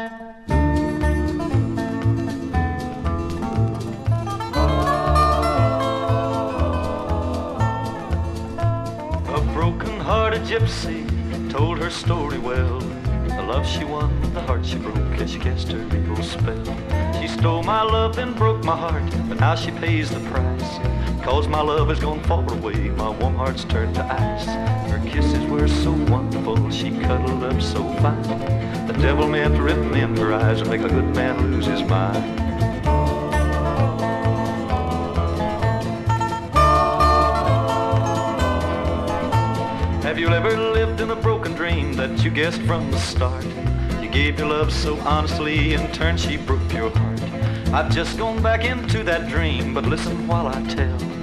A broken-hearted gypsy told her story well. The love she won, the heart she broke as she cast her evil spell. She stole my love, then broke my heart, but now she pays the price. Cause my love has gone far away, my warm heart's turned to ice. Her kisses were so wonderful, she cuddled up so fine. Devil meant rip in her eyes and make a good man lose his mind. Have you ever lived in a broken dream that you guessed from the start? You gave your love so honestly, in turn she broke your heart. I've just gone back into that dream, but listen while I tell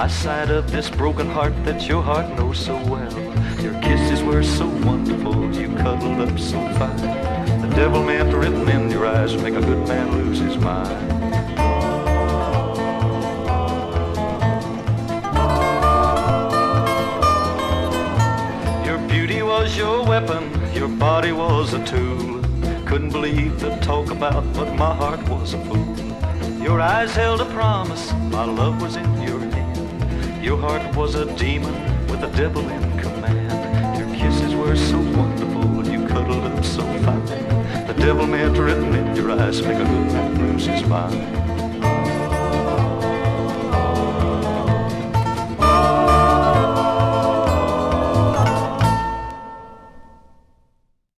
my side of this broken heart that your heart knows so well. Your kisses were so wonderful, you cuddled up so fine. The devil meant rip in your eyes make a good man lose his mind. Your beauty was your weapon, your body was a tool. Couldn't believe the talk about, but my heart was a fool. Your eyes held a promise, my love was in your. Your heart was a demon with a devil in command. Your kisses were so wonderful, you cuddled up so fine. The devil meant rip in your eyes, make a good man lose his mind.